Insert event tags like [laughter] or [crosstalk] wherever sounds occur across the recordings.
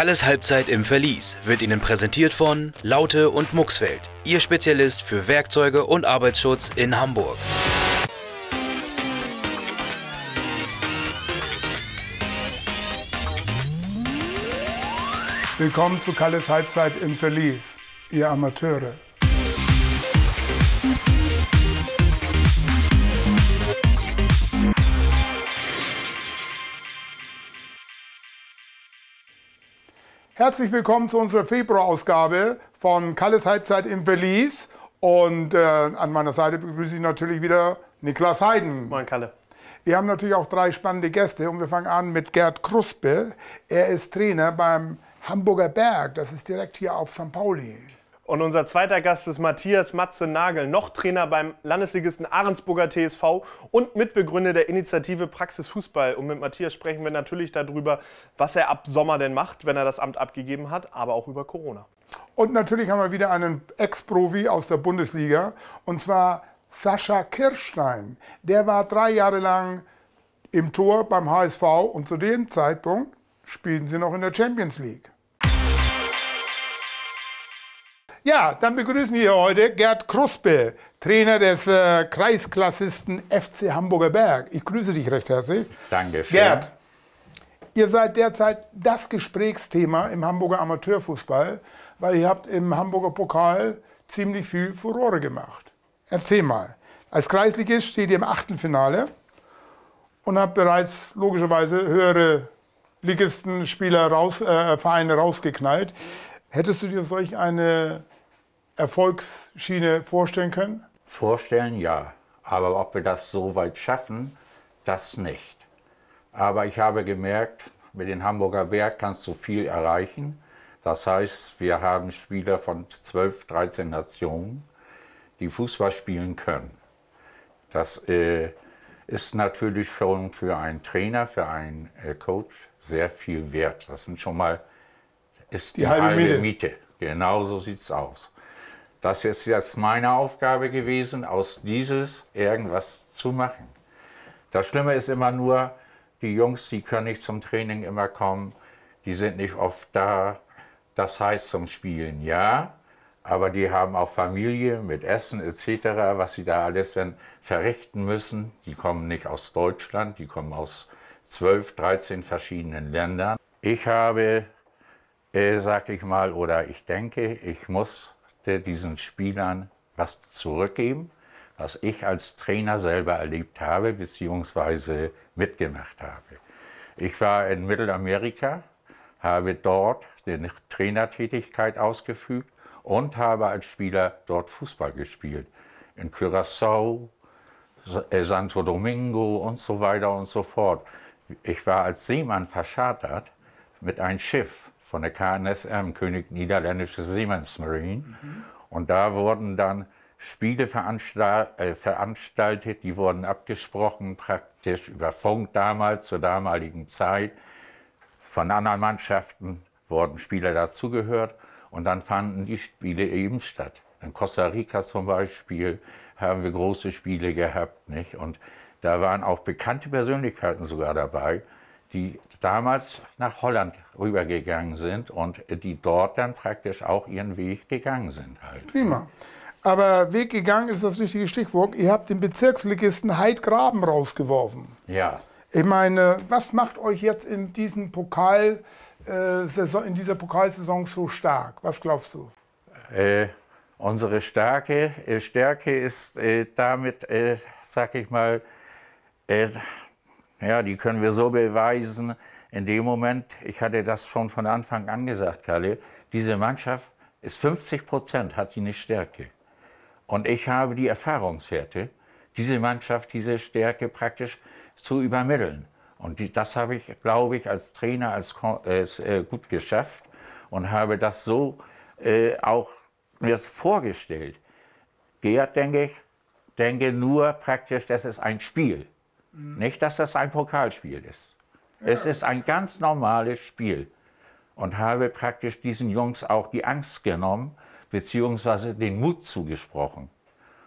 Kalles Halbzeit im Verlies wird Ihnen präsentiert von Laute und Mucksfeld, Ihr Spezialist für Werkzeuge und Arbeitsschutz in Hamburg. Willkommen zu Kalles Halbzeit im Verlies, ihr Amateure. Herzlich willkommen zu unserer Februarausgabe von Kalles Halbzeit im Verlies. Und äh, an meiner Seite begrüße ich natürlich wieder Niklas Heiden. Moin Kalle. Wir haben natürlich auch drei spannende Gäste und wir fangen an mit Gerd Kruspe. Er ist Trainer beim Hamburger Berg, das ist direkt hier auf St. Pauli. Und unser zweiter Gast ist Matthias Matze Nagel, noch Trainer beim Landesligisten Ahrensburger TSV und Mitbegründer der Initiative Praxis Fußball. Und mit Matthias sprechen wir natürlich darüber, was er ab Sommer denn macht, wenn er das Amt abgegeben hat, aber auch über Corona. Und natürlich haben wir wieder einen Ex-Profi aus der Bundesliga und zwar Sascha Kirstein. Der war drei Jahre lang im Tor beim HSV und zu dem Zeitpunkt spielten sie noch in der Champions League. Ja, dann begrüßen wir heute Gerd Kruspe, Trainer des äh, Kreisklassisten FC Hamburger Berg. Ich grüße dich recht herzlich. Dankeschön. Gerd, ihr seid derzeit das Gesprächsthema im Hamburger Amateurfußball, weil ihr habt im Hamburger Pokal ziemlich viel Furore gemacht. Erzähl mal. Als Kreisligist steht ihr im Achtelfinale und habt bereits logischerweise höhere Ligisten, Spieler, raus, äh, Vereine rausgeknallt. Hättest du dir solch eine Erfolgsschiene vorstellen können? Vorstellen ja, aber ob wir das so weit schaffen, das nicht. Aber ich habe gemerkt, mit dem Hamburger Berg kannst du viel erreichen. Das heißt, wir haben Spieler von 12, 13 Nationen, die Fußball spielen können. Das äh, ist natürlich schon für einen Trainer, für einen äh, Coach sehr viel wert. Das sind schon mal ist die, die halbe, halbe Miete. Miete. Genau so sieht es aus. Das ist jetzt meine Aufgabe gewesen, aus dieses irgendwas zu machen. Das Schlimme ist immer nur, die Jungs, die können nicht zum Training immer kommen, die sind nicht oft da. Das heißt zum Spielen ja, aber die haben auch Familie mit Essen etc., was sie da alles dann verrichten müssen. Die kommen nicht aus Deutschland, die kommen aus 12, 13 verschiedenen Ländern. Ich habe, äh, sag ich mal, oder ich denke, ich muss diesen Spielern was zurückgeben, was ich als Trainer selber erlebt habe bzw. mitgemacht habe. Ich war in Mittelamerika, habe dort eine Trainertätigkeit ausgefügt und habe als Spieler dort Fußball gespielt. In Curaçao, äh, Santo Domingo und so weiter und so fort. Ich war als Seemann verschartert mit einem Schiff von der KNSM, König Niederländische Seemannsmarine. Mhm. Und da wurden dann Spiele äh, veranstaltet, die wurden abgesprochen, praktisch über Funk damals, zur damaligen Zeit. Von anderen Mannschaften wurden Spieler dazugehört und dann fanden die Spiele eben statt. In Costa Rica zum Beispiel haben wir große Spiele gehabt. Nicht? Und da waren auch bekannte Persönlichkeiten sogar dabei die damals nach Holland rübergegangen sind und die dort dann praktisch auch ihren Weg gegangen sind. Halt. Prima. Aber Weg gegangen ist das richtige Stichwort. Ihr habt den Bezirksligisten Heidgraben rausgeworfen. Ja. Ich meine, was macht euch jetzt in, diesen Pokal, äh, in dieser Pokalsaison so stark? Was glaubst du? Äh, unsere Stärke, äh, Stärke ist äh, damit, äh, sag ich mal, äh, ja, die können wir so beweisen. In dem Moment, ich hatte das schon von Anfang an gesagt, Kalle, diese Mannschaft ist 50 Prozent, hat sie eine Stärke. Und ich habe die Erfahrungswerte, diese Mannschaft, diese Stärke praktisch zu übermitteln. Und das habe ich, glaube ich, als Trainer als, äh, gut geschafft und habe das so äh, auch mir vorgestellt. Gerd, denke ich, denke nur praktisch, das ist ein Spiel. Mhm. Nicht, dass das ein Pokalspiel ist. Ja. Es ist ein ganz normales Spiel. Und habe praktisch diesen Jungs auch die Angst genommen, beziehungsweise den Mut zugesprochen.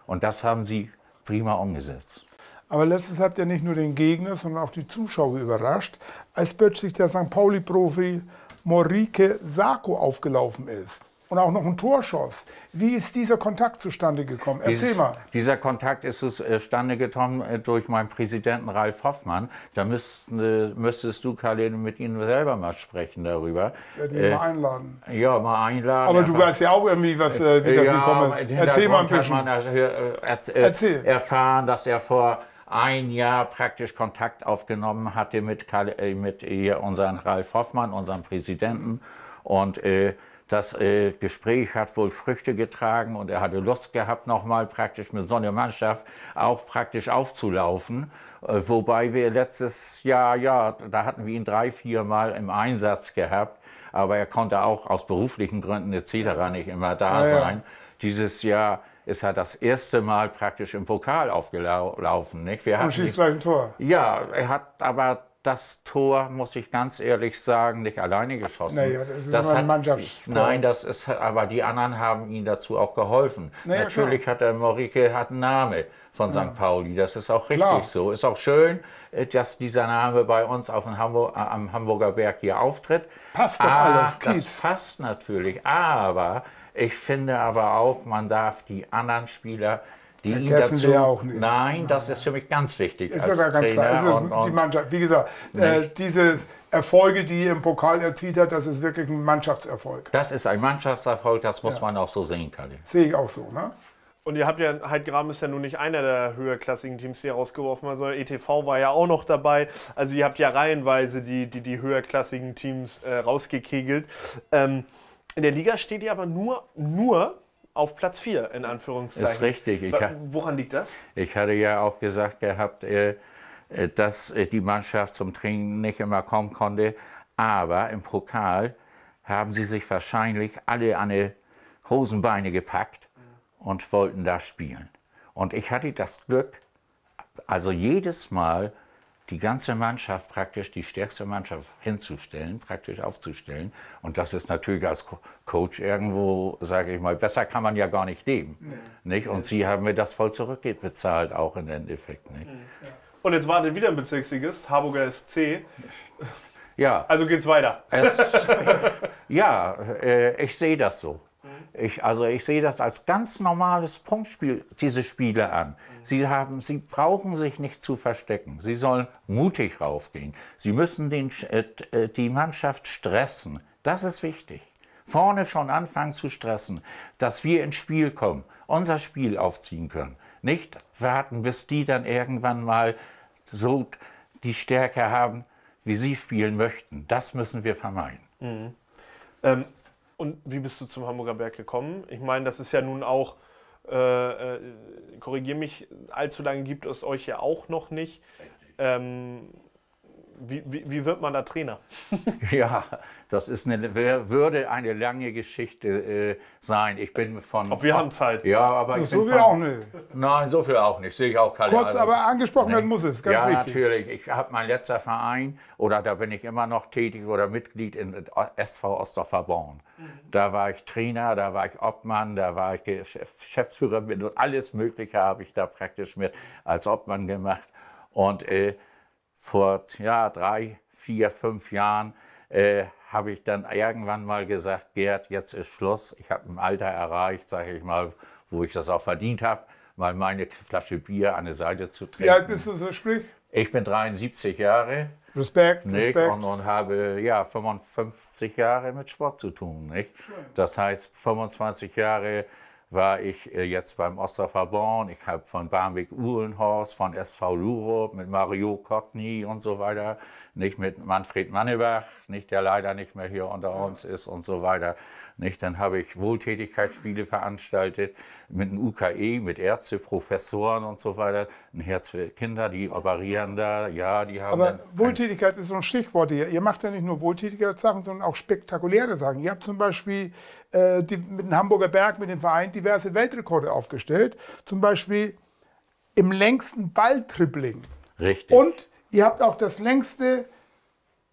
Und das haben sie prima umgesetzt. Aber letztes habt ihr nicht nur den Gegner, sondern auch die Zuschauer überrascht, als plötzlich der St. Pauli-Profi Morike Sako aufgelaufen ist und auch noch ein Torschuss. Wie ist dieser Kontakt zustande gekommen? Erzähl Dieses- mal. Dieser Kontakt ist zustande gekommen äh, durch meinen Präsidenten Ralf Hoffmann. Da müsst, äh, müsstest du, Kalle, mit ihm selber mal sprechen darüber. Werden wir mal einladen. Ja, mal einladen. Aber du weißt ja auch irgendwie, was, äh, wie das gekommen aber ist. Erzähl mal ein Hintergrund hat bisschen. man äh, äh, Erzähl. erfahren, dass er vor ein Jahr praktisch Kontakt aufgenommen hatte mit, Karl, äh, mit unseren Ralf Hoffmann, unserem Präsidenten. Und äh, das äh, Gespräch hat wohl Früchte getragen und er hatte Lust gehabt, nochmal praktisch mit so einer Mannschaft auch praktisch aufzulaufen. Äh, wobei wir letztes Jahr, ja, da hatten wir ihn drei, vier Mal im Einsatz gehabt. Aber er konnte auch aus beruflichen Gründen etc. nicht immer da Ah, ja. sein. Dieses Jahr ist er das erste Mal praktisch im Pokal aufgelaufen. Nicht? Wir Und schießt gleich ein Tor. ja, er hat aber das Tor, muss ich ganz ehrlich sagen, nicht alleine geschossen. Naja, das immer ein Mannschaftssport. Nein, das ist, aber die anderen haben ihm dazu auch geholfen. Naja, Natürlich hat der Morike hat einen Namen von St. Pauli. Das ist auch richtig Klar. so. Ist auch schön, äh, dass dieser Name bei uns auf dem Hamburg, äh, am Hamburger Berg hier auftritt. Passt doch Ah, alles, Kiez. Das passt natürlich. Aber ich finde aber auch, man darf die anderen Spieler, die ihn Vergessen dazu. wir auch nicht. Nein, das ist für mich ganz wichtig. Ist als sogar ganz Trainer klar. Es ist und, die und Mannschaft. Wie gesagt, äh, diese Erfolge, die ihr im Pokal erzielt hat, das ist wirklich ein Mannschaftserfolg. Das ist ein Mannschaftserfolg, das muss man auch so sehen, Kalle. Sehe ich auch so. Ne? Und ihr habt ja, Heidgram ist ja nun nicht einer der höherklassigen Teams, die rausgeworfen habt, sondern ETV war ja auch noch dabei. Also ihr habt ja reihenweise die, die, die höherklassigen Teams äh, rausgekegelt. Ähm, in der Liga steht ihr aber nur, nur auf Platz 4, in Anführungszeichen. Ist richtig. Ich, Woran liegt das? ich hatte ja auch gesagt gehabt, äh, äh, dass äh, die Mannschaft zum Training nicht immer kommen konnte. Aber im Pokal haben sie sich wahrscheinlich alle an die Hosenbeine gepackt und wollten da spielen. Und ich hatte das Glück, also jedes Mal die ganze Mannschaft praktisch, die stärkste Mannschaft hinzustellen, praktisch aufzustellen. Und das ist natürlich als Co- Coach irgendwo, sage ich mal, besser kann man ja gar nicht leben. Nicht? Und sie haben mir das voll zurückbezahlt, auch im Endeffekt. Nicht? Und jetzt wartet wieder ein Bezirksligist, Harburger SC. Ja, Also geht's weiter. Es, [laughs] ja, äh, ich sehe das so. Ich, also ich sehe das als ganz normales Punktspiel, diese Spiele an. Sie, haben, sie brauchen sich nicht zu verstecken. Sie sollen mutig raufgehen. Sie müssen den, äh, äh, die Mannschaft stressen. Das ist wichtig. Vorne schon anfangen zu stressen, dass wir ins Spiel kommen, unser Spiel aufziehen können. Nicht warten, bis die dann irgendwann mal so die Stärke haben, wie sie spielen möchten. Das müssen wir vermeiden. Ähm, und wie bist du zum Hamburger Berg gekommen? Ich meine, das ist ja nun auch, äh, äh, korrigier mich, allzu lange gibt es euch ja auch noch nicht. Ähm, wie, wie, wie wird man da Trainer? [laughs] Ja, das ist eine, würde eine lange Geschichte äh, sein. Ich bin von. Auch wir haben Zeit. Ja, aber ich So bin wie von, auch nicht. Nein, so viel auch nicht. Sehe ich auch keine Kurz, also- aber angesprochen werden muss es. Ganz ja, wichtig. natürlich. Ich habe mein letzter Verein, oder da bin ich immer noch tätig oder Mitglied in SV Osterfer Born. Da war ich Trainer, da war ich Obmann, da war ich Chef- Geschäftsführer und alles Mögliche habe ich da praktisch mit als Obmann gemacht. Und äh, vor ja, drei, vier, fünf Jahren äh, habe ich dann irgendwann mal gesagt, Gerd, jetzt ist Schluss. Ich habe ein Alter erreicht, sage ich mal, wo ich das auch verdient habe, mal meine Flasche Bier an die Seite zu Wie alt trinken. bist du so sprich? Ich bin 73 Jahre Respekt, nicht? Respekt. Und, und habe ja 55 Jahre mit Sport zu tun. Nicht? Das heißt, 25 Jahre war ich äh, jetzt beim Osterfer Born. Ich habe von Barmbek Uhlenhorst, von SV Lurup mit Mario Cockney und so weiter, nicht mit Manfred Mannebach, nicht, der leider nicht mehr hier unter uns ist und so weiter. Nicht? Dann habe ich Wohltätigkeitsspiele veranstaltet mit dem UKE, mit Ärzte, Professoren und so weiter. Ein Herz für Kinder, die operieren da, ja, die haben Aber Wohltätigkeit ist so ein Stichwort hier. Ihr macht ja nicht nur Wohltätigkeitssachen, sondern auch spektakuläre Sachen. Ihr habt zum Beispiel äh, die, mit dem Hamburger Berg, mit dem Verein diverse Weltrekorde aufgestellt. Zum Beispiel im längsten Balltribbling. Richtig. Und ihr habt auch das längste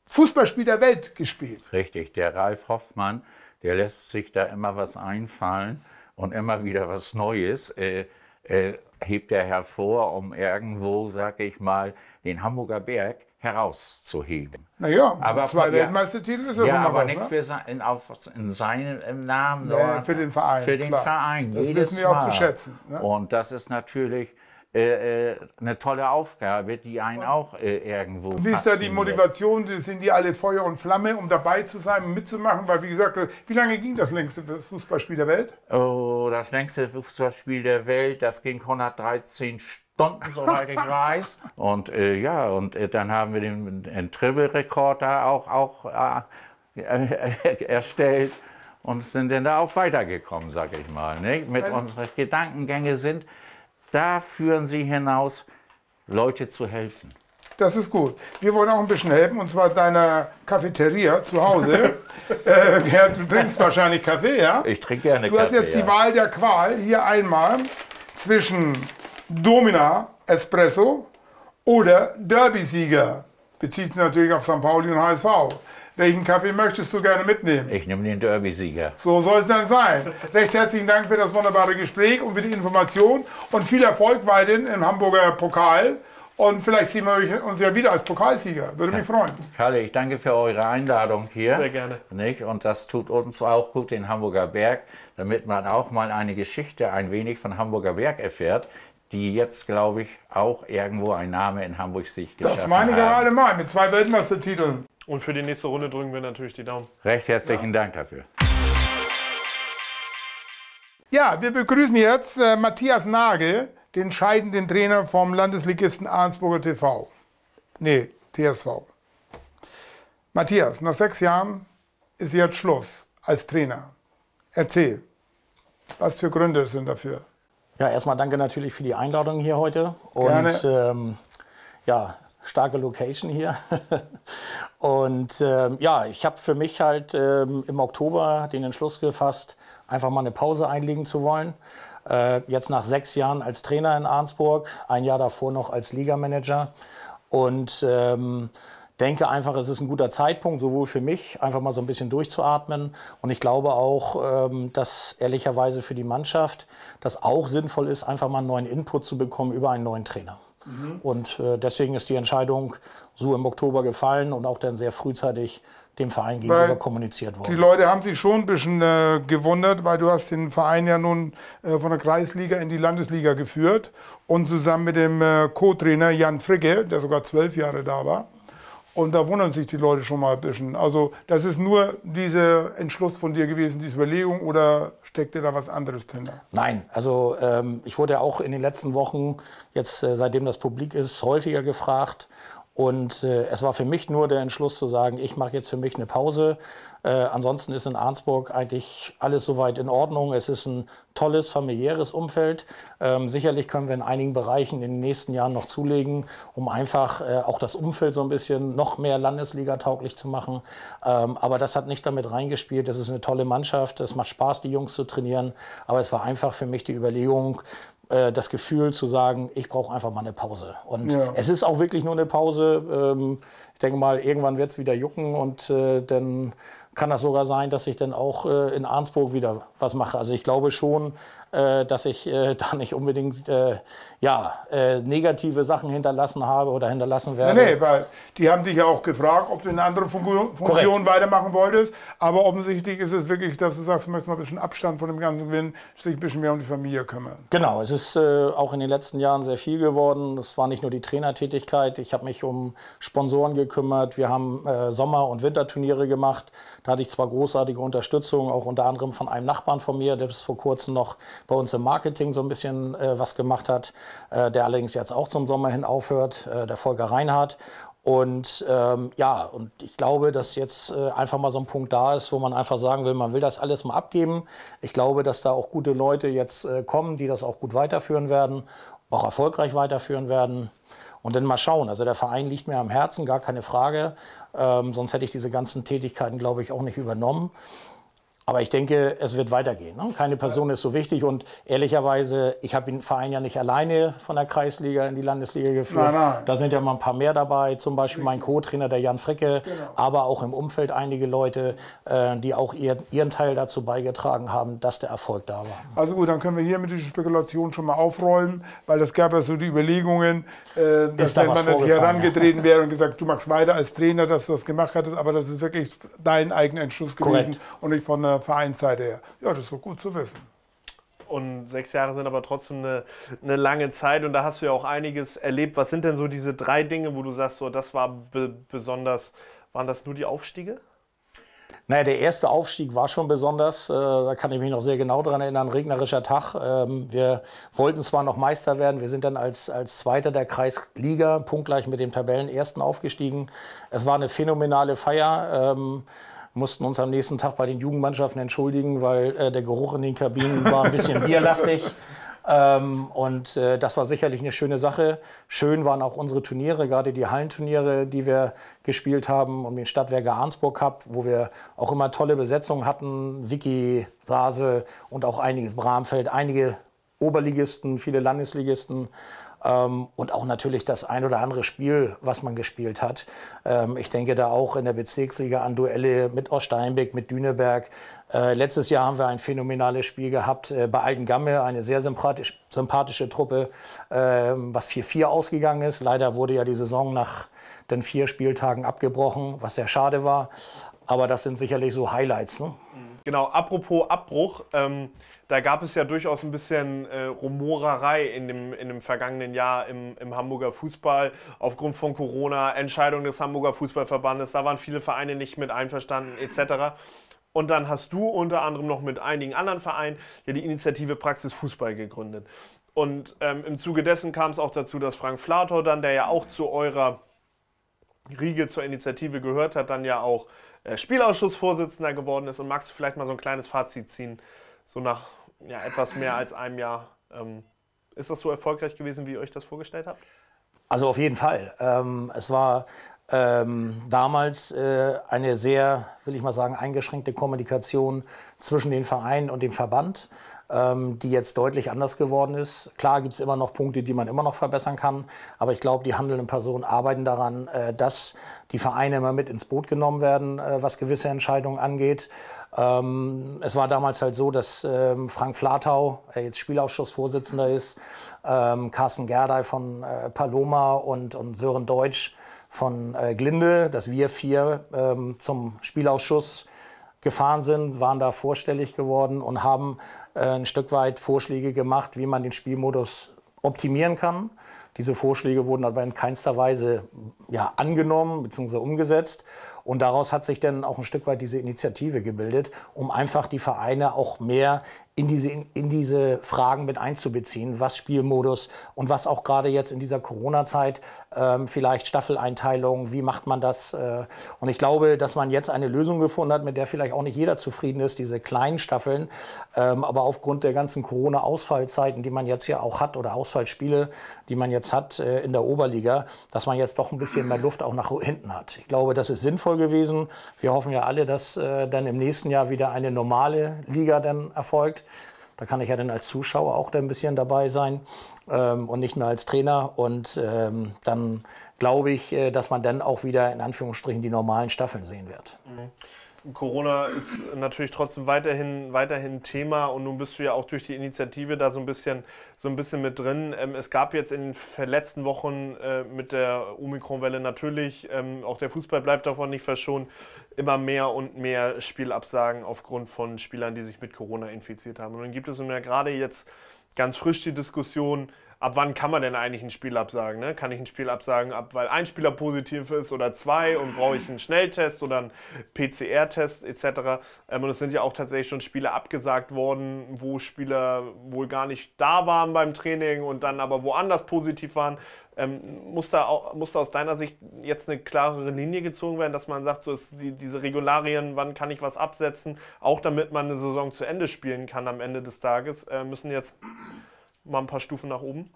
Fußballspiel der Welt gespielt. Richtig, der Ralf Hoffmann, der lässt sich da immer was einfallen und immer wieder was Neues äh, äh, hebt er hervor, um irgendwo, sag ich mal, den Hamburger Berg herauszuheben. Naja, Aber zwei ja, Weltmeistertitel ist ja, ja schon mal aber was, nicht ne? für sein, in, auf, in seinem Namen, sondern für den Verein, Für den klar. Verein. Das wissen wir auch Mal. zu schätzen, ne? Und das ist natürlich äh, äh, eine tolle Aufgabe, die einen auch äh, irgendwo Wie ist da die. Motivation? Sind die alle Feuer und Flamme, um dabei zu sein mitzumachen? Weil, wie gesagt, wie lange ging das längste Fußballspiel der Welt? Oh, das längste Fußballspiel der Welt, das ging 113 Stunden, soweit ich [laughs] weiß. Und äh, ja, und äh, dann haben wir den, den Triple-Rekord da auch, auch [laughs] erstellt und sind dann da auch weitergekommen, sag ich mal. Nicht? Mit unseren Gedankengänge sind, da führen sie hinaus, Leute zu helfen. Das ist gut. Wir wollen auch ein bisschen helfen, und zwar deiner Cafeteria zu Hause. [laughs] äh, ja, du trinkst wahrscheinlich Kaffee, ja? Ich trinke gerne Du hast Kaffee, jetzt die ja. Wahl der Qual hier einmal zwischen Domina Espresso oder Derby-Sieger. Bezieht sich natürlich auf St. Pauli und HSV. Welchen Kaffee möchtest du gerne mitnehmen? Ich nehme den Derby-Sieger. So soll es dann sein. Recht herzlichen Dank für das wunderbare Gespräch und für die Information und viel Erfolg weiterhin im Hamburger Pokal. Und vielleicht sehen wir uns ja wieder als Pokalsieger. Würde mich freuen. Kalle, ich danke für eure Einladung hier. Sehr gerne. Nicht? Und das tut uns auch gut, den Hamburger Berg, damit man auch mal eine Geschichte ein wenig von Hamburger Berg erfährt, die jetzt, glaube ich, auch irgendwo ein Name in Hamburg sich geschaffen Das meine ich haben. gerade mal mit zwei Weltmeistertiteln. Und für die nächste Runde drücken wir natürlich die Daumen. Recht herzlichen Dank dafür. Ja, wir begrüßen jetzt äh, Matthias Nagel, den scheidenden Trainer vom Landesligisten Arnsburger TV. Nee, TSV. Matthias, nach sechs Jahren ist jetzt Schluss als Trainer. Erzähl, was für Gründe sind dafür? Ja, erstmal danke natürlich für die Einladung hier heute. Und Gerne. ähm, ja, starke Location hier. [laughs] und ähm, ja, ich habe für mich halt ähm, im Oktober den Entschluss gefasst, einfach mal eine Pause einlegen zu wollen. Äh, jetzt nach sechs Jahren als Trainer in Arnsburg, ein Jahr davor noch als Ligamanager. Und ähm, denke einfach, es ist ein guter Zeitpunkt, sowohl für mich, einfach mal so ein bisschen durchzuatmen. Und ich glaube auch, ähm, dass ehrlicherweise für die Mannschaft das auch sinnvoll ist, einfach mal einen neuen Input zu bekommen über einen neuen Trainer. Und äh, deswegen ist die Entscheidung so im Oktober gefallen und auch dann sehr frühzeitig dem Verein gegenüber kommuniziert Die worden. Leute haben sich schon ein bisschen äh, gewundert, weil du hast den Verein ja nun äh, von der Kreisliga in die Landesliga geführt und zusammen mit dem äh, Co-Trainer Jan Fricke, der sogar zwölf Jahre da war. Und da wundern sich die Leute schon mal ein bisschen. Also das ist nur dieser Entschluss von dir gewesen, diese Überlegung, oder steckt dir da was anderes hinter? Nein, also ähm, ich wurde ja auch in den letzten Wochen, jetzt äh, seitdem das publik ist, häufiger gefragt. Und äh, es war für mich nur der Entschluss zu sagen, ich mache jetzt für mich eine Pause. Äh, ansonsten ist in Arnsburg eigentlich alles soweit in Ordnung. Es ist ein tolles familiäres Umfeld. Ähm, sicherlich können wir in einigen Bereichen in den nächsten Jahren noch zulegen, um einfach äh, auch das Umfeld so ein bisschen noch mehr Landesliga-tauglich zu machen. Ähm, aber das hat nicht damit reingespielt. Das ist eine tolle Mannschaft. Es macht Spaß, die Jungs zu trainieren. Aber es war einfach für mich die Überlegung, äh, das Gefühl zu sagen, ich brauche einfach mal eine Pause. Und Ja. es ist auch wirklich nur eine Pause. Ich denke mal, irgendwann wird es wieder jucken und äh, dann kann das sogar sein, dass ich dann auch äh, in Arnsburg wieder was mache. Also ich glaube schon, äh, dass ich äh, [laughs] da nicht unbedingt äh, ja, äh, negative Sachen hinterlassen habe oder hinterlassen Nee, werde. nee, weil die haben dich ja auch gefragt, ob du eine andere Funku- Funktion weitermachen wolltest. Aber offensichtlich ist es wirklich, dass du sagst, du möchtest mal ein bisschen Abstand von dem ganzen Gewinn, sich ein bisschen mehr um die Familie kümmern. Genau, es ist äh, auch in den letzten Jahren sehr viel geworden. Es war nicht nur die Trainertätigkeit. Ich habe mich um Sponsoren gekümmert. Wir haben äh, Sommer- und Winterturniere gemacht. Da hatte ich zwar großartige Unterstützung, auch unter anderem von einem Nachbarn von mir, der bis vor kurzem noch bei uns im Marketing so ein bisschen äh, was gemacht hat, äh, der allerdings jetzt auch zum Sommer hin aufhört, äh, der Volker Reinhardt. Und ähm, ja, und ich glaube, dass jetzt äh, einfach mal so ein Punkt da ist, wo man einfach sagen will, man will das alles mal abgeben. Ich glaube, dass da auch gute Leute jetzt äh, kommen, die das auch gut weiterführen werden, auch erfolgreich weiterführen werden. Und dann mal schauen. Also der Verein liegt mir am Herzen, gar keine Frage. Ähm, sonst hätte ich diese ganzen Tätigkeiten, glaube ich, auch nicht übernommen. Aber ich denke, es wird weitergehen. Ne? Keine Person ist so wichtig und ehrlicherweise, ich habe den Verein ja nicht alleine von der Kreisliga in die Landesliga geführt. Nein, nein. Da sind ja mal ein paar mehr dabei, zum Beispiel mein Co-Trainer, der Jan Fricke, Genau. aber auch im Umfeld einige Leute, äh, die auch ihr, ihren Teil dazu beigetragen haben, dass der Erfolg da war. Also gut, dann können wir hier mit dieser Spekulation schon mal aufräumen, weil es gab ja so die Überlegungen, äh, dass da wenn man nicht hier herangetreten [laughs] wäre und gesagt, du machst weiter als Trainer, dass du das gemacht hattest, aber das ist wirklich dein eigener Entschluss gewesen Korrekt. und nicht von der Vereinsseite her. Ja, das doch gut zu wissen. Und sechs Jahre sind aber trotzdem eine, eine lange Zeit und da hast du ja auch einiges erlebt. Was sind denn so diese drei Dinge, wo du sagst, so das war be besonders, waren das nur die Aufstiege? Naja, der erste Aufstieg war schon besonders. Äh, da kann ich mich noch sehr genau daran erinnern. Regnerischer Tag. Ähm, wir wollten zwar noch Meister werden, wir sind dann als, als Zweiter der Kreisliga punktgleich mit dem Tabellenersten aufgestiegen. Es war eine phänomenale Feier. Ähm, mussten uns am nächsten Tag bei den Jugendmannschaften entschuldigen, weil äh, der Geruch in den Kabinen war ein bisschen [laughs] bierlastig. Ähm, und äh, das war sicherlich eine schöne Sache. Schön waren auch unsere Turniere, gerade die Hallenturniere, die wir gespielt haben, um den Stadtwerke Arnsburg Cup, wo wir auch immer tolle Besetzungen hatten. Vicky, Sase und auch einige Bramfeld, einige Oberligisten, viele Landesligisten. Ähm, und auch natürlich das ein oder andere Spiel, was man gespielt hat. Ähm, ich denke da auch in der Bezirksliga an Duelle mit Oststeinbeck, mit Düneberg. Äh, letztes Jahr haben wir ein phänomenales Spiel gehabt äh, bei Altengamme, eine sehr sympathisch, sympathische Truppe, ähm, was 4-4 ausgegangen ist. Leider wurde ja die Saison nach den vier Spieltagen abgebrochen, was sehr schade war. Aber das sind sicherlich so Highlights. Ne? Genau, apropos Abbruch, ähm, da gab es ja durchaus ein bisschen äh, Rumorerei in dem, in dem vergangenen Jahr im, im Hamburger Fußball aufgrund von Corona, Entscheidung des Hamburger Fußballverbandes, da waren viele Vereine nicht mit einverstanden etc. Und dann hast du unter anderem noch mit einigen anderen Vereinen ja die Initiative Praxis Fußball gegründet. Und ähm, im Zuge dessen kam es auch dazu, dass Frank Flator dann, der ja auch zu eurer Riege zur Initiative gehört hat, dann ja auch Spielausschussvorsitzender geworden ist. Und magst du vielleicht mal so ein kleines Fazit ziehen, so nach ja, etwas mehr als einem Jahr? Ähm, ist das so erfolgreich gewesen, wie ihr euch das vorgestellt habt? Also auf jeden Fall. Ähm, es war ähm, damals äh, eine sehr, will ich mal sagen, eingeschränkte Kommunikation zwischen den Vereinen und dem Verband, ähm, die jetzt deutlich anders geworden ist. Klar gibt es immer noch Punkte, die man immer noch verbessern kann, aber ich glaube, die handelnden Personen arbeiten daran, äh, dass die Vereine immer mit ins Boot genommen werden, äh, was gewisse Entscheidungen angeht. Ähm, es war damals halt so, dass ähm, Frank Flatau, der jetzt Spielausschussvorsitzender ist, ähm, Carsten Gerdey von äh, Paloma und, und Sören Deutsch von äh, Glinde, dass wir vier ähm, zum Spielausschuss gefahren sind, waren da vorstellig geworden und haben äh, ein Stück weit Vorschläge gemacht, wie man den Spielmodus optimieren kann. Diese Vorschläge wurden aber in keinster Weise ja, angenommen bzw. umgesetzt. Und daraus hat sich dann auch ein Stück weit diese Initiative gebildet, um einfach die Vereine auch mehr in diese, in diese Fragen mit einzubeziehen, was Spielmodus und was auch gerade jetzt in dieser Corona-Zeit ähm, vielleicht Staffeleinteilung, wie macht man das? Äh, und ich glaube, dass man jetzt eine Lösung gefunden hat, mit der vielleicht auch nicht jeder zufrieden ist, diese kleinen Staffeln. Ähm, aber aufgrund der ganzen Corona-Ausfallzeiten, die man jetzt ja auch hat oder Ausfallspiele, die man jetzt hat äh, in der Oberliga, dass man jetzt doch ein bisschen mehr Luft auch nach hinten hat. Ich glaube, das ist sinnvoll gewesen. Wir hoffen ja alle, dass äh, dann im nächsten Jahr wieder eine normale Liga dann erfolgt. Da kann ich ja dann als Zuschauer auch ein bisschen dabei sein ähm, und nicht mehr als Trainer. Und ähm, dann glaube ich, äh, dass man dann auch wieder in Anführungsstrichen die normalen Staffeln sehen wird. Corona ist natürlich trotzdem weiterhin, weiterhin Thema und nun bist du ja auch durch die Initiative da so ein bisschen, so ein bisschen mit drin. Ähm, es gab jetzt in den letzten Wochen äh, mit der Omikron-Welle natürlich, ähm, auch der Fußball bleibt davon nicht verschont, immer mehr und mehr Spielabsagen aufgrund von Spielern, die sich mit Corona infiziert haben. Und dann gibt es ja gerade jetzt ganz frisch die Diskussion, ab wann kann man denn eigentlich ein Spiel absagen? Ne? Kann ich ein Spiel absagen, ab weil ein Spieler positiv ist oder zwei und brauche ich einen Schnelltest oder einen PCR-Test etc. Ähm, und es sind ja auch tatsächlich schon Spiele abgesagt worden, wo Spieler wohl gar nicht da waren beim Training und dann aber woanders positiv waren. Ähm, muss, da auch, muss da aus deiner Sicht jetzt eine klarere Linie gezogen werden, dass man sagt, so ist die, diese Regularien, wann kann ich was absetzen, auch damit man eine Saison zu Ende spielen kann am Ende des Tages, äh, müssen jetzt mal ein paar Stufen nach oben?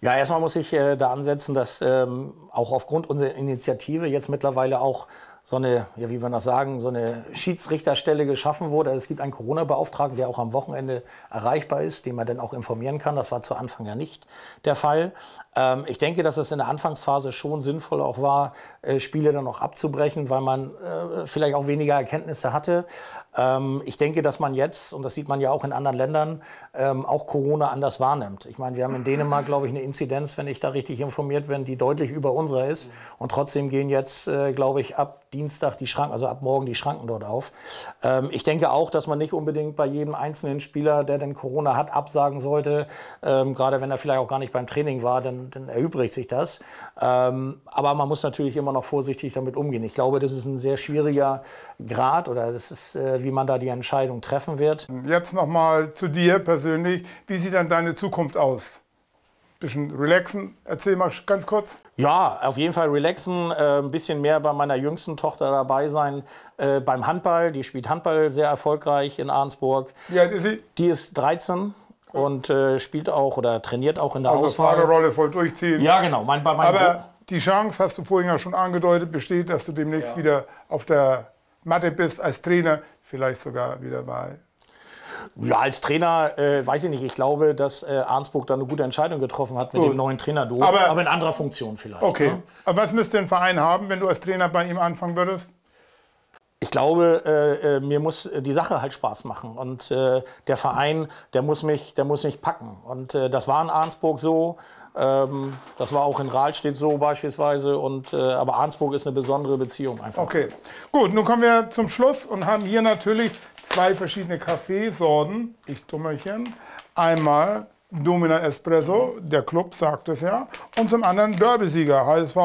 Ja, erstmal muss ich äh, da ansetzen, dass ähm, auch aufgrund unserer Initiative jetzt mittlerweile auch so eine, ja, wie wir das sagen, so eine Schiedsrichterstelle geschaffen wurde. Also es gibt einen Corona-Beauftragten, der auch am Wochenende erreichbar ist, den man dann auch informieren kann. Das war zu Anfang ja nicht der Fall. Ähm, ich denke, dass es in der Anfangsphase schon sinnvoll auch war, äh, Spiele dann auch abzubrechen, weil man äh, vielleicht auch weniger Erkenntnisse hatte. Ähm, ich denke, dass man jetzt, und das sieht man ja auch in anderen Ländern, ähm, auch Corona anders wahrnimmt. Ich meine, wir haben in Dänemark, glaube ich, eine Inzidenz, wenn ich da richtig informiert bin, die deutlich über unserer ist. Und trotzdem gehen jetzt, äh, glaube ich, ab Dienstag die Schranken, also ab morgen die Schranken dort auf. Ähm, ich denke auch, dass man nicht unbedingt bei jedem einzelnen Spieler, der denn Corona hat, absagen sollte. Ähm, gerade wenn er vielleicht auch gar nicht beim Training war, dann, dann erübrigt sich das. Ähm, aber man muss natürlich immer noch vorsichtig damit umgehen. Ich glaube, das ist ein sehr schwieriger Grad oder das ist, äh, wie man da die Entscheidung treffen wird. Jetzt nochmal zu dir persönlich. Wie sieht dann deine Zukunft aus? Bisschen relaxen. Erzähl mal ganz kurz. Ja, auf jeden Fall relaxen, äh, ein bisschen mehr bei meiner jüngsten Tochter dabei sein äh, beim Handball. Die spielt Handball sehr erfolgreich in Arnsburg. Wie alt ist sie? Die ist 13 und äh, spielt auch oder trainiert auch in der also Auswahl. Fahrerrolle voll durchziehen. Ja, genau. Mein, bei meinem Aber die Chance, hast du vorhin ja schon angedeutet, besteht, dass du demnächst Ja. wieder auf der Matte bist als Trainer, vielleicht sogar wieder bei Ja, als Trainer äh, weiß ich nicht. Ich glaube, dass äh, Arnsburg da eine gute Entscheidung getroffen hat mit Gut. dem neuen Trainer Aber- aber in anderer Funktion vielleicht. Okay. Ne? Aber was müsste ein Verein haben, wenn du als Trainer bei ihm anfangen würdest? Ich glaube, äh, äh, mir muss die Sache halt Spaß machen. Und äh, der Verein, der muss mich, der muss mich packen. Und äh, das war in Arnsburg so. Ähm, das war auch in Rahlstedt so beispielsweise. Und, äh, aber Arnsburg ist eine besondere Beziehung einfach. Okay. Gut, nun kommen wir zum Schluss und haben hier natürlich zwei verschiedene Kaffeesorten. Ich Dummerchen. Einmal Domina Espresso, der Club sagt es ja. Und zum anderen Derbysieger, HSV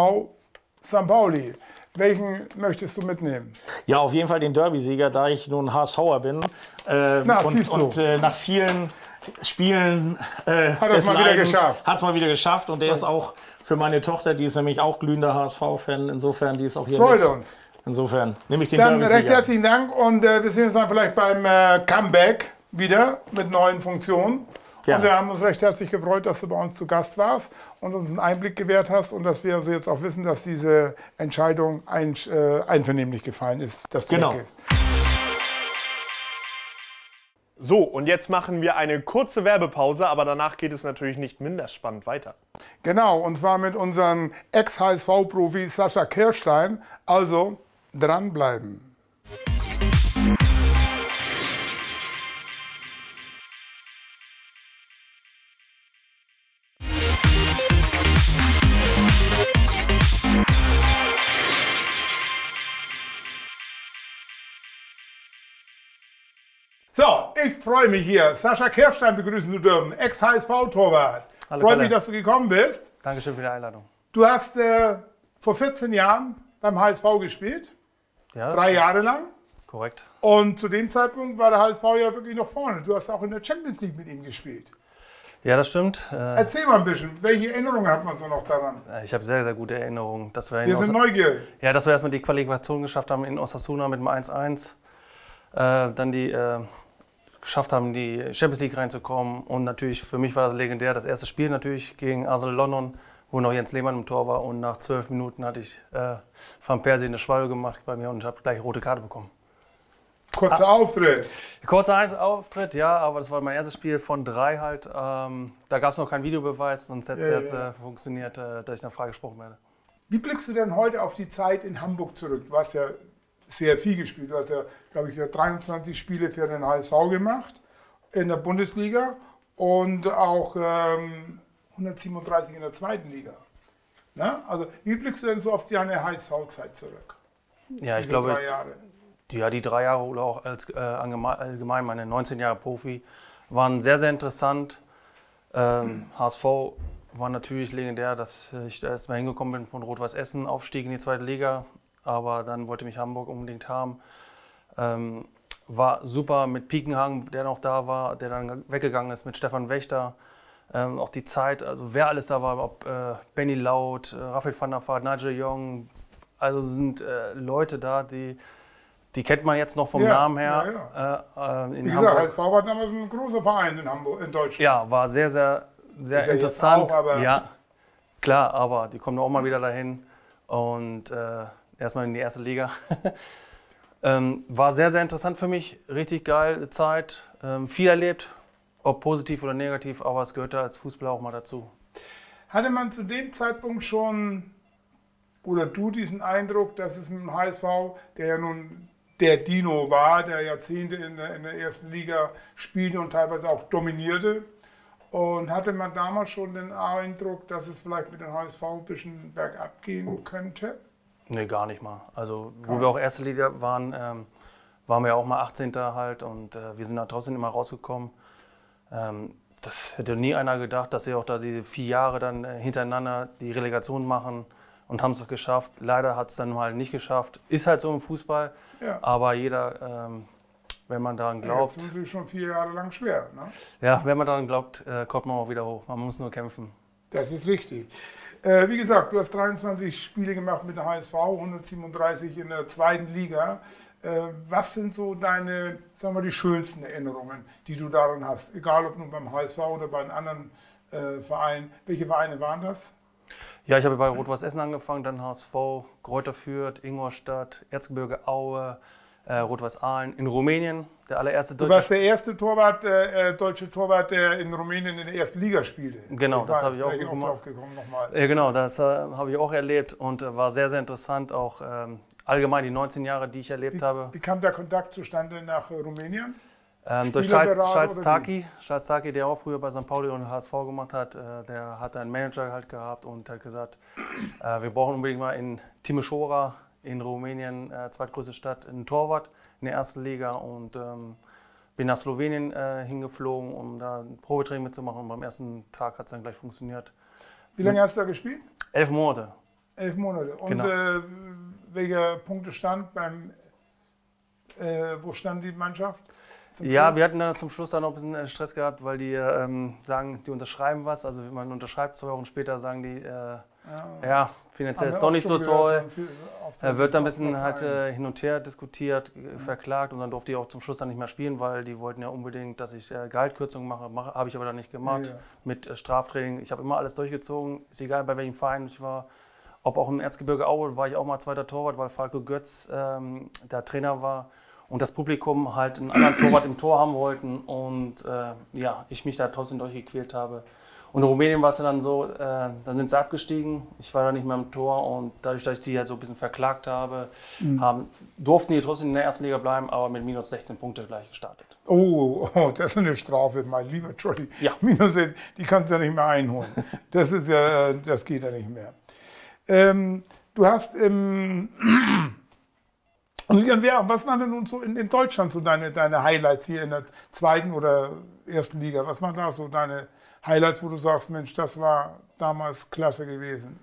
St. Pauli. Welchen möchtest du mitnehmen? Ja, auf jeden Fall den Derby-Sieger, da ich nun HSVer bin. Äh, Na, und und äh, nach vielen Spielen äh, Hat des mal wieder geschafft. Hat es mal wieder geschafft. Und der ist auch für meine Tochter, die ist nämlich auch glühender HSV-Fan. Insofern, die ist auch hier Freut mit. uns. Insofern nehme ich den Dann Derby-Sieger. recht herzlichen Dank und äh, wir sehen uns dann vielleicht beim äh, Comeback wieder mit neuen Funktionen. Gerne. Und wir haben uns recht herzlich gefreut, dass du bei uns zu Gast warst und uns einen Einblick gewährt hast und dass wir also jetzt auch wissen, dass diese Entscheidung ein, äh, einvernehmlich gefallen ist, dass du Genau. weggehst. So, und jetzt machen wir eine kurze Werbepause, aber danach geht es natürlich nicht minder spannend weiter. Genau, und zwar mit unserem Ex-HSV-Profi Sascha Kirstein. Also dranbleiben. So, ich freue mich hier, Sascha Kirstein begrüßen zu dürfen, Ex-HSV-Torwart. Freue mich, dass du gekommen bist. Dankeschön für die Einladung. Du hast äh, vor 14 Jahren beim HSV gespielt, Ja, drei Jahre lang. korrekt. Und zu dem Zeitpunkt war der HSV ja wirklich noch vorne. Du hast auch in der Champions League mit ihm gespielt. Ja, das stimmt. Äh, Erzähl mal ein bisschen, welche Erinnerungen hat man so noch daran? ich habe sehr, sehr gute Erinnerungen. Dass wir, Wir sind neugierig. ja, dass wir erstmal die Qualifikation geschafft haben in Osasuna mit dem 1-1. Äh, dann die äh, geschafft haben, in die Champions League reinzukommen. Und natürlich, für mich war das legendär. Das erste Spiel natürlich gegen Arsenal London, wo noch Jens Lehmann im Tor war. Und nach zwölf Minuten hatte ich äh, Van Persie eine Schwalbe gemacht bei mir und ich habe gleich rote Karte bekommen. Kurzer Auftritt. Kurzer Auftritt, ja, aber das war mein erstes Spiel von drei halt. Ähm, da gab es noch keinen Videobeweis, sonst hätte es Ja, ja, jetzt äh, funktioniert, äh, dass ich dann freigesprochen werde. Wie blickst du denn heute auf die Zeit in Hamburg zurück? Du hast ja sehr viel gespielt. Du hast ja, glaube ich, ja 23 Spiele für den HSV gemacht in der Bundesliga und auch ähm, 137 in der zweiten Liga. Na? Also, wie blickst du denn so auf deine HSV-Zeit zurück? Ja, ich glaube, drei Jahre. ja, die drei Jahre oder auch als, äh, allgeme- allgemein meine 19 Jahre Profi waren sehr, sehr interessant. Ähm, HSV war natürlich legendär, dass ich da jetzt mal hingekommen bin von Rot-Weiß Essen, Aufstieg in die zweite Liga, aber dann wollte mich Hamburg unbedingt haben. Ähm, war super mit Piekenhang, der noch da war, der dann weggegangen ist, mit Stefan Wächter. Ähm, auch die Zeit, also wer alles da war, ob äh, Benny Laut, äh, Raphael van der Vaart, Nigel Young, also sind äh, Leute da, die, die kennt man jetzt noch vom Ja, Namen her. ja, Äh, äh, in Wie gesagt, Hamburg. HSV war damals ein großer Verein in Hamburg, in Deutschland. Ja, war sehr, sehr, sehr Ist ja interessant. auch, aber- ja, klar, aber die kommen auch mal wieder dahin. Und äh, erstmal in die erste Liga. [laughs] ähm, war sehr, sehr interessant für mich. Richtig geile Zeit. Ähm, viel erlebt, ob positiv oder negativ, aber es gehörte als Fußballer auch mal dazu. Hatte man zu dem Zeitpunkt schon oder du diesen Eindruck, dass es mit dem HSV, der ja nun der Dino war, der Jahrzehnte in der, in der ersten Liga spielte und teilweise auch dominierte, und hatte man damals schon den Eindruck, dass es vielleicht mit dem HSV ein bisschen bergab gehen könnte? Nee, gar nicht mal. Also, wo ja. wir auch erste Liga waren, ähm, waren wir auch mal 18. halt und äh, wir sind da trotzdem immer rausgekommen. Ähm, das hätte nie einer gedacht, dass sie auch da die vier Jahre dann äh, hintereinander die Relegation machen und haben es geschafft. Leider hat es dann mal nicht geschafft. Ist halt so im Fußball, ja. aber jeder ähm, wenn man daran glaubt. Ja, jetzt sind sie schon vier Jahre lang schwer. Ne? Ja, wenn man daran glaubt, äh, kommt man auch wieder hoch. Man muss nur kämpfen. Das ist richtig. Äh, wie gesagt, du hast 23 Spiele gemacht mit der HSV, 137 in der zweiten Liga. Äh, was sind so deine, sagen wir, die schönsten Erinnerungen, die du daran hast? Egal ob nun beim HSV oder bei einem anderen äh, Verein. Welche Vereine waren das? Ja, ich habe bei Rot-Weiß Essen angefangen, dann HSV, Kräuter Fürth, Ingolstadt, Erzgebirge Aue, äh, Rot-Weiß Aalen in Rumänien, der allererste deutsche. Du warst der erste Torwart, äh, äh, deutsche Torwart, der in Rumänien in der ersten Liga spielte. Genau, ich das habe ich auch, auch drauf gekommen nochmal. Äh, genau, das äh, habe ich auch erlebt und äh, war sehr, sehr interessant, auch ähm, allgemein die 19 Jahre, die ich erlebt wie, habe. Wie kam der Kontakt zustande nach Rumänien? Ähm, durch Charles Taki, der auch früher bei St. Pauli und HSV gemacht hat, äh, der hat einen Manager halt gehabt und hat gesagt, äh, wir brauchen unbedingt mal in Timișoara in Rumänien, äh, zweitgrößte Stadt, ein Torwart in der ersten Liga und ähm, bin nach Slowenien äh, hingeflogen, um da ein Probetraining mitzumachen. Und beim ersten Tag hat es dann gleich funktioniert. Wie lange hast du da gespielt? Elf Monate. Elf Monate. Und genau. Äh, welcher Punkte stand beim, äh, wo stand die Mannschaft? Ja, wir hatten dann zum Schluss dann noch ein bisschen äh, Stress gehabt, weil die ähm, sagen, die unterschreiben was. Also man unterschreibt, zwei Wochen später sagen die, äh, ja, ja finanziell ist doch nicht so toll. Er wird dann ein bisschen halt, äh, hin und her diskutiert, mhm. verklagt und dann durfte ich auch zum Schluss dann nicht mehr spielen, weil die wollten ja unbedingt, dass ich äh, Gehaltkürzungen mache. mache habe ich aber dann nicht gemacht ja, ja. mit äh, Straftraining. Ich habe immer alles durchgezogen, ist egal bei welchem Verein ich war. Ob auch im Erzgebirge Aue war ich auch mal zweiter Torwart, weil Falco Götz ähm, der Trainer war und das Publikum halt einen anderen [clears throat] Torwart im Tor haben wollten und äh, ja, ich mich da trotzdem durchgequält habe. Und in Rumänien war es dann so, äh, dann sind sie abgestiegen. Ich war da nicht mehr im Tor und dadurch, dass ich die halt so ein bisschen verklagt habe, mhm. haben, durften die trotzdem in der ersten Liga bleiben, aber mit minus 16 Punkte gleich gestartet. Oh, oh das ist eine Strafe, mein lieber Jolly. Ja. Minus 16, die kannst du ja nicht mehr einholen. Das ist ja, das geht ja nicht mehr. Ähm, du hast im und Jan, was waren denn nun so in, in, Deutschland so deine, deine Highlights hier in der zweiten oder ersten Liga? Was waren da so deine Highlights, wo du sagst, Mensch, das war damals klasse gewesen?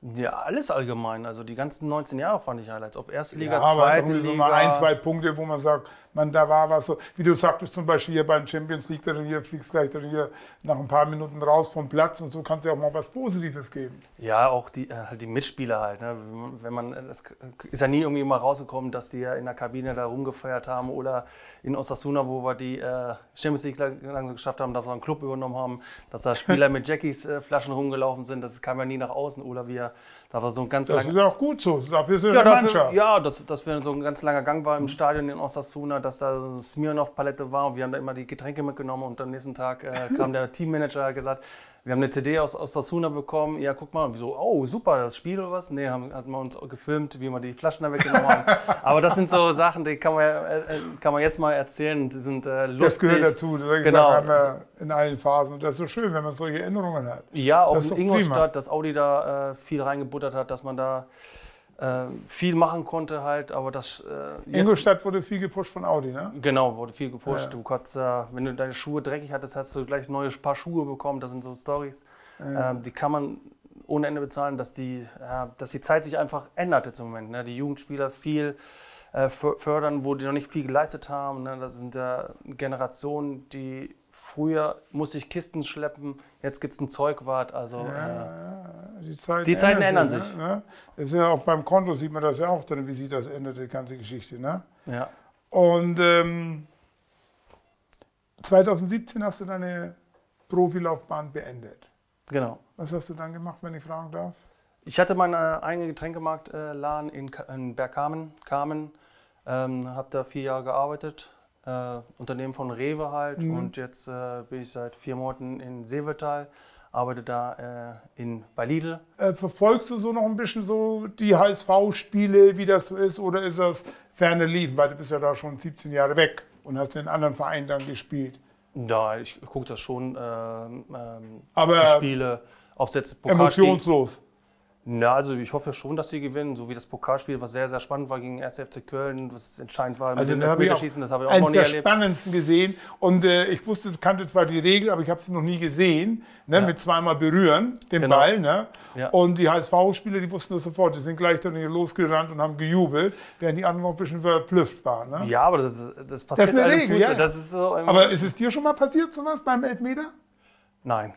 Ja, alles allgemein. Also die ganzen 19 Jahre fand ich Highlights. Ob erste Liga, ja, zweite Liga. so mal ein, zwei Punkte, wo man sagt, man, da war was so. Wie du sagtest zum Beispiel hier beim Champions League, da hier fliegst gleich da hier nach ein paar Minuten raus vom Platz und so kannst du ja auch mal was Positives geben. Ja, auch die, äh, halt die Mitspieler halt. Ne? Wenn man, es ist ja nie irgendwie mal rausgekommen, dass die ja in der Kabine da rumgefeiert haben oder in Osasuna, wo wir die äh, Champions League langsam geschafft haben, dass wir einen Club übernommen haben, dass da Spieler [laughs] mit Jackies äh, Flaschen rumgelaufen sind. Das kam ja nie nach außen oder wir da war so ein ganz Das ist auch gut so, dafür sind wir ja, dafür, Mannschaft. Ja, dass, dass wir so ein ganz langer Gang war im Stadion in Osasuna, dass da so eine Smirnoff-Palette war und wir haben da immer die Getränke mitgenommen und am nächsten Tag äh, kam [laughs] der Teammanager und gesagt, wir haben eine CD aus, aus Osasuna bekommen. Ja, guck mal. So, oh, super, das Spiel oder was? Nee, haben, hat man uns gefilmt, wie wir die Flaschen da weggenommen haben. [laughs] Aber das sind so Sachen, die kann man, äh, äh, kann man jetzt mal erzählen. Die sind äh, lustig. Das gehört dazu. Das genau. haben wir in allen Phasen. Und das ist so schön, wenn man solche Erinnerungen hat. Ja, auch in Ingolstadt, dass Audi da äh, viel reingebuttert hat, dass man da viel machen konnte halt, aber das... Äh, Ingolstadt wurde viel gepusht von Audi, ne? Genau, wurde viel gepusht. Ja. Du konntest, äh, wenn du deine Schuhe dreckig hattest, hast du gleich neue Paar Schuhe bekommen. Das sind so Stories. Ja. Ähm, die kann man ohne Ende bezahlen, dass die, dass die Zeit sich einfach änderte zum Moment. Ne? Die Jugendspieler viel äh, fördern, wo die noch nicht viel geleistet haben. Ne? Das sind ja Generationen, die früher musste ich Kisten schleppen, jetzt gibt es einen Zeugwart. Also, ja, äh, die Zeiten, die Zeiten ändern sich. sich. Ne? Ist ja auch beim Konto sieht man das ja auch drin, wie sich das ändert, die ganze Geschichte. Ne? Ja. Und ähm, 2017 hast du deine Profilaufbahn beendet. Genau. Was hast du dann gemacht, wenn ich fragen darf? Ich hatte meinen äh, eigenen Getränkemarktladen in, Ka- in Bergkamen, Kamen, ähm, habe da vier Jahre gearbeitet, äh, Unternehmen von Rewe halt und jetzt äh, bin ich seit vier Monaten in Seevetal, arbeite da äh, in, bei Lidl. Äh, verfolgst du so noch ein bisschen so die HSV-Spiele, wie das so ist, oder ist das ferne Liefen? Weil du bist ja da schon 17 Jahre weg und hast in anderen Vereinen dann gespielt. Ja, ich gucke das schon, ähm, ähm, Aber die Spiele, ob es jetzt Pokalspiel Emotionslos. Na, also ich hoffe schon, dass sie gewinnen, so wie das Pokalspiel, was sehr, sehr spannend war gegen 1. FC Köln, was entscheidend war Also mit da dem habe ich auch das habe ich auch noch nie erlebt. spannendsten gesehen. Und äh, ich wusste, kannte zwar die Regel, aber ich habe sie noch nie gesehen. Ne, Mit zweimal berühren, den Genau. Ball. Ne? Ja. Und die HSV-Spieler, die wussten das sofort. Die sind gleich dann hier losgerannt und haben gejubelt, während die anderen noch ein bisschen verblüfft waren. Ne? Ja, aber das, ist- das passiert eine allen Regel, Fußball. ja. Das ist so Aber ist es dir schon mal passiert, sowas beim Elfmeter? Nein.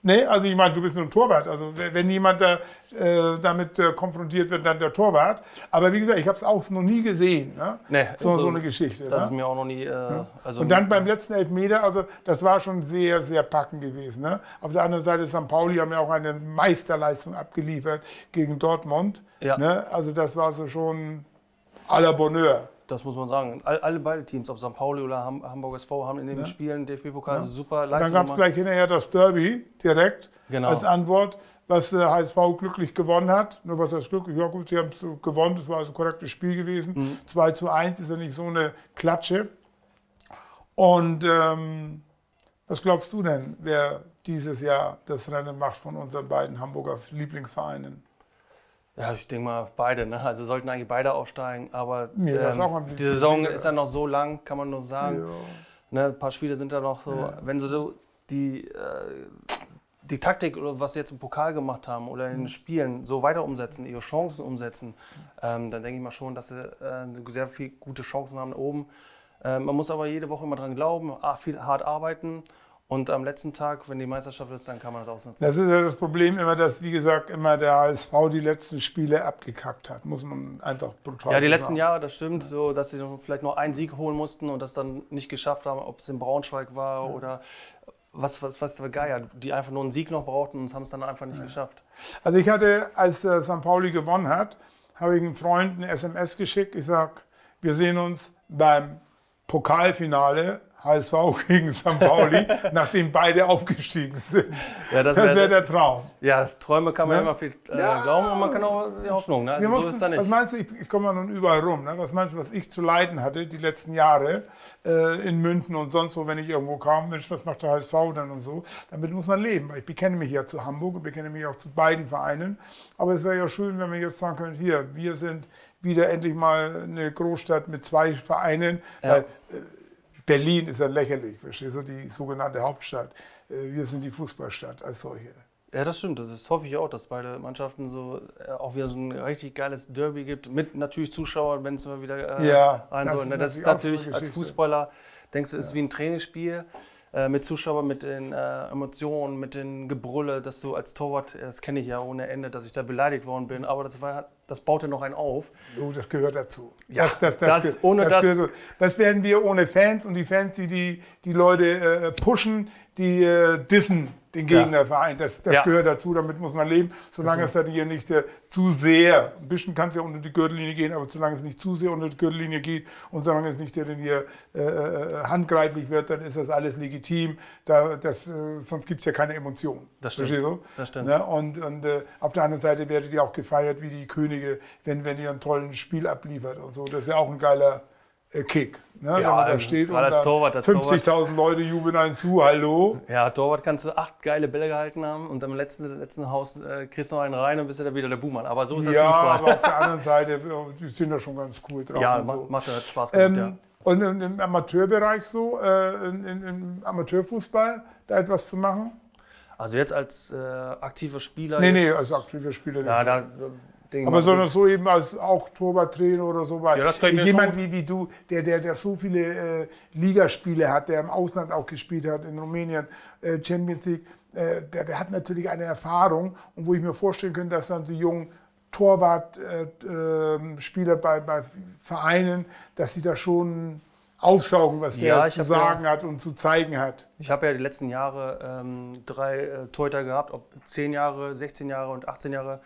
Nee, also ich meine, du bist nur ein Torwart. Also wenn jemand da, äh, damit äh, konfrontiert wird, dann der Torwart. Aber wie gesagt, ich habe es auch noch nie gesehen. Ne? Nee, so, also, so eine Geschichte. Das ne? ist mir auch noch nie. Äh, also Und dann beim letzten Elfmeter, also das war schon sehr, sehr packend gewesen. Ne? Auf der anderen Seite, St. Pauli haben ja auch eine Meisterleistung abgeliefert gegen Dortmund. Ja. Ne? Also das war so schon à la Bonheur. Das muss man sagen. All, alle beide Teams, ob St. Pauli oder Ham, Hamburg SV, haben in den Spielen DFB-Pokal super Dann Leistung gab es gleich hinterher das Derby direkt Genau. als Antwort, was der HSV glücklich gewonnen hat. Nur was heißt glücklich? Ja gut, sie haben es gewonnen, das war also ein korrektes Spiel gewesen. Mhm. 2 zu 1 ist ja nicht so eine Klatsche. Und ähm, was glaubst du denn, wer dieses Jahr das Rennen macht von unseren beiden Hamburger Lieblingsvereinen? Ja, ich denke mal beide. Ne? Also sollten eigentlich beide aufsteigen. Aber ähm, auch am die Saison ist ja noch so lang, kann man nur sagen. Ne, ein paar Spiele sind da noch so. Wenn sie so die, äh, die Taktik oder was sie jetzt im Pokal gemacht haben oder in den Spielen so weiter umsetzen, ihre Chancen umsetzen, ähm, dann denke ich mal schon, dass sie äh, sehr viele gute Chancen haben oben. Ähm, man muss aber jede Woche immer dran glauben, ah, viel hart arbeiten. Und am letzten Tag, wenn die Meisterschaft ist, dann kann man das ausnutzen. Das ist ja das Problem immer, dass, wie gesagt, immer der HSV die letzten Spiele abgekackt hat. Muss man einfach brutal Ja, die letzten sagen. Jahre, das stimmt, so, dass sie vielleicht noch einen Sieg holen mussten und das dann nicht geschafft haben, ob es in Braunschweig war oder was, was, was für Geier, die einfach nur einen Sieg noch brauchten und haben es dann einfach nicht geschafft. Also ich hatte, als äh, St. Pauli gewonnen hat, habe ich einem Freund eine SMS geschickt. Ich sage, wir sehen uns beim Pokalfinale HSV [laughs] gegen St. Pauli, [laughs] nachdem beide aufgestiegen sind. Ja, das Das wär- wäre der Traum. Ja, Träume kann man Ne? immer viel äh, Ja. glauben und man kann auch die Hoffnung. Ne? Also so mussten, was meinst du, ich, ich komme ja nun überall rum, ne? was meinst du, was ich zu leiden hatte die letzten Jahre äh, in München und sonst wo, wenn ich irgendwo kam, Mensch, was macht der HSV dann und so. Damit muss man leben, ich bekenne mich ja zu Hamburg und bekenne mich auch zu beiden Vereinen. Aber es wäre ja schön, wenn man jetzt sagen könnte, hier, wir sind wieder endlich mal eine Großstadt mit zwei Vereinen. Ja. Weil, äh, Berlin ist ja lächerlich, verstehst du, die sogenannte Hauptstadt. Äh, wir sind die Fußballstadt als solche. Ja, das stimmt. Das hoffe ich auch, dass beide Mannschaften so äh, auch wieder so ein richtig geiles Derby gibt. Mit natürlich Zuschauern, wenn es mal wieder äh, Ja, rein das soll. ist Ne? Das ist natürlich so als. Fußballer, denkst du, ist wie ein Trainingsspiel. Äh, mit Zuschauern, mit den äh, Emotionen, mit den Gebrülle, dass du als Torwart, äh, das kenne ich ja ohne Ende, dass ich da beleidigt worden bin, aber das, war, das baute noch einen auf. Oh, das gehört dazu. Ja, das- ohne das- gehört, das werden wir ohne Fans und die Fans, die die, die Leute äh, pushen, die äh, dissen den Ja. Gegnerverein. Das, das Ja. gehört dazu, damit muss man leben. Solange es dann hier nicht äh, zu sehr, ein bisschen kann es ja unter die Gürtellinie gehen, aber solange es nicht zu sehr unter die Gürtellinie geht und solange es nicht dann hier äh, äh, handgreiflich wird, dann ist das alles legitim. Da, das, äh, sonst gibt es ja keine Emotionen. Das stimmt. Verstehst du? Das stimmt. Ne? Und, und äh, auf der anderen Seite werdet ihr auch gefeiert wie die Könige, wenn, wenn ihr ein tolles Spiel abliefert und so. Das ist ja auch ein geiler Kick. Ne? wenn man da also steht und gerade als da Torwart, als 50.000 Leute jubeln einen zu, hallo. Ja, Torwart kannst du acht geile Bälle gehalten haben und am letzten, letzten Haus äh, kriegst du noch einen rein und bist du dann wieder der Buhmann. Aber so ist das Ja, Fußball. aber auf der anderen Seite, äh, die sind da schon ganz cool drauf. ja, so. macht hat Spaß gemacht, Ähm, ja. Und im, Amateurbereich so, äh, in, in, im Amateurfußball, da etwas zu machen? Also jetzt als äh, aktiver Spieler. Nee, nee, jetzt, als aktiver Spieler. Ja, da, ich Aber sondern so eben als auch Torwarttrainer oder so weiter. Ja, Jemand wie, wie du, der, der, der so viele äh, Ligaspiele hat, der im Ausland auch gespielt hat, in Rumänien, äh, Champions League, äh, der, der hat natürlich eine Erfahrung und wo ich mir vorstellen könnte, dass dann die jungen Torwartspieler äh, Spieler bei, bei Vereinen, dass sie da schon aufsaugen, was der Ja, zu sagen hat und zu zeigen hat. Ich habe ja die letzten Jahre ähm, drei äh, Torhüter gehabt, ob 10 Jahre, 16 Jahre und 18 Jahre.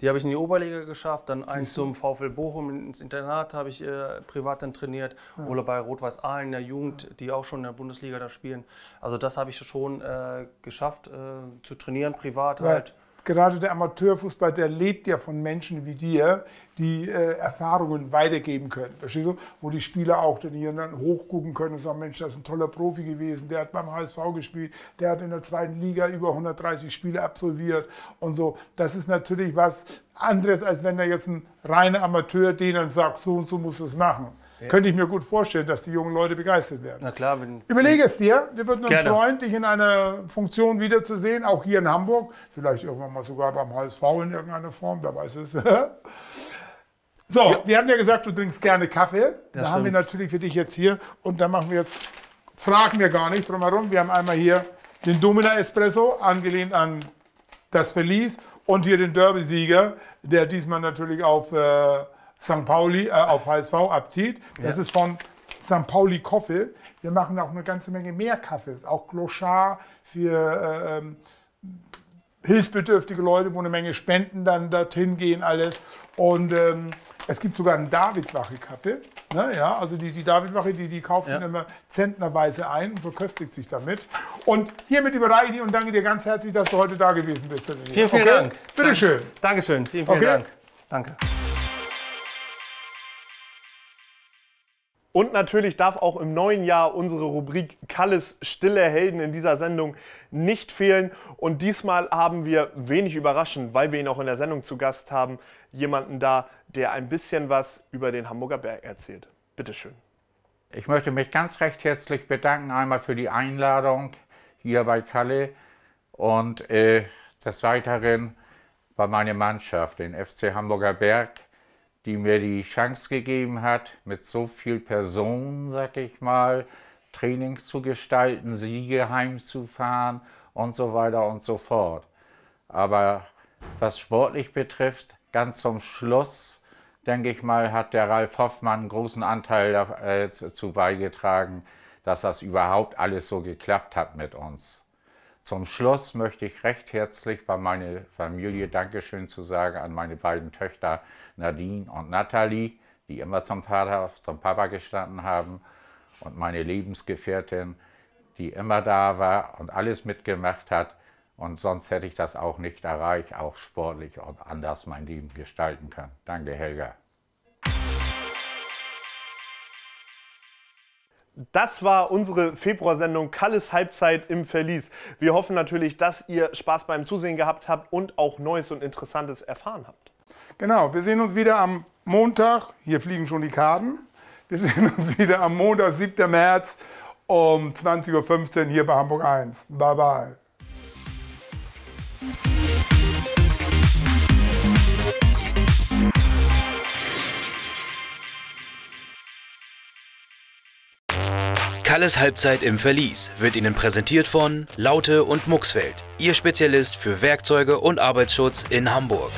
Die habe ich in die Oberliga geschafft, dann eins zum VfL Bochum ins Internat habe ich äh, privat dann trainiert. Oder bei Rot-Weiß Aalen in der Jugend, die auch schon in der Bundesliga da spielen. Also das habe ich schon äh, geschafft äh, zu trainieren, privat Weil halt. Gerade der Amateurfußball, der lebt ja von Menschen wie dir, die äh, Erfahrungen weitergeben können. Verstehst du? Wo die Spieler auch trainieren, dann hochgucken können und sagen, Mensch, das ist ein toller Profi gewesen, der hat beim HSV gespielt, der hat in der zweiten Liga über 130 Spiele absolviert und so. Das ist natürlich was anderes, als wenn da jetzt ein reiner Amateur denen sagt, so und so muss es machen. Könnte ich mir gut vorstellen, dass die jungen Leute begeistert werden. Na klar, wenn Überlege es dir. Wir würden uns Gerne. freuen, dich in einer Funktion wiederzusehen, auch hier in Hamburg. Vielleicht irgendwann mal sogar beim HSV in irgendeiner Form, wer weiß es. [laughs] so, wir hatten ja gesagt, du trinkst gerne Kaffee. da haben wir stimmt. natürlich für dich jetzt hier. Und da machen wir jetzt, fragen wir gar nicht drum herum. Wir haben einmal hier den Domina Espresso, angelehnt an das Verlies. Und hier den Derby-Sieger, der diesmal natürlich auf äh, St. Pauli, äh, auf HSV abzieht. Das ist von St. Pauli Coffee. Wir machen auch eine ganze Menge mehr Kaffees, auch Clochard für äh, ähm, hilfsbedürftige Leute, wo eine Menge Spenden dann dorthin gehen, alles. Und ähm, es gibt sogar einen Davidwache-Kaffee. Ne, ja, also die, die Davidwache, die, die kauft Ja. ihn immer zentnerweise ein und verköstigt sich damit. Und hiermit überreiche ich dir und danke dir ganz herzlich, dass du heute da gewesen bist. Vielen, vielen Dank. Bitteschön. Dankeschön, vielen, vielen Okay. Dank. Danke. Und natürlich darf auch im neuen Jahr unsere Rubrik Kalles Stille Helden in dieser Sendung nicht fehlen. Und diesmal haben wir wenig überraschend, weil wir ihn auch in der Sendung zu Gast haben, jemanden da, der ein bisschen was über den Hamburger Berg erzählt. Bitteschön. Ich möchte mich ganz recht herzlich bedanken, einmal für die Einladung hier bei Kalle und äh, des Weiteren bei meiner Mannschaft, den FC Hamburger Berg, die mir die Chance gegeben hat, mit so viel Personen, sag ich mal, Trainings zu gestalten, Siege heimzufahren und so weiter und so fort. Aber was sportlich betrifft, ganz zum Schluss, denke ich mal, hat der Ralf Hoffmann einen großen Anteil dazu beigetragen, dass das überhaupt alles so geklappt hat mit uns. Zum Schluss möchte ich recht herzlich bei meiner Familie Dankeschön zu sagen an meine beiden Töchter Nadine und Nathalie, die immer zum Vater, zum Papa gestanden haben und meine Lebensgefährtin, die immer da war und alles mitgemacht hat. Und sonst hätte ich das auch nicht erreicht, auch sportlich und anders mein Leben gestalten können. Danke, Helga. Das war unsere Februarsendung Kalles Halbzeit im Verlies. Wir hoffen natürlich, dass ihr Spaß beim Zusehen gehabt habt und auch Neues und Interessantes erfahren habt. Genau, wir sehen uns wieder am Montag. Hier fliegen schon die Karten. Wir [laughs] sehen uns wieder am Montag, 7. März um 20.15 Uhr hier bei Hamburg 1. Bye bye. Kalles Halbzeit im Verlies wird Ihnen präsentiert von Laute und Mucksfeld, Ihr Spezialist für Werkzeuge und Arbeitsschutz in Hamburg.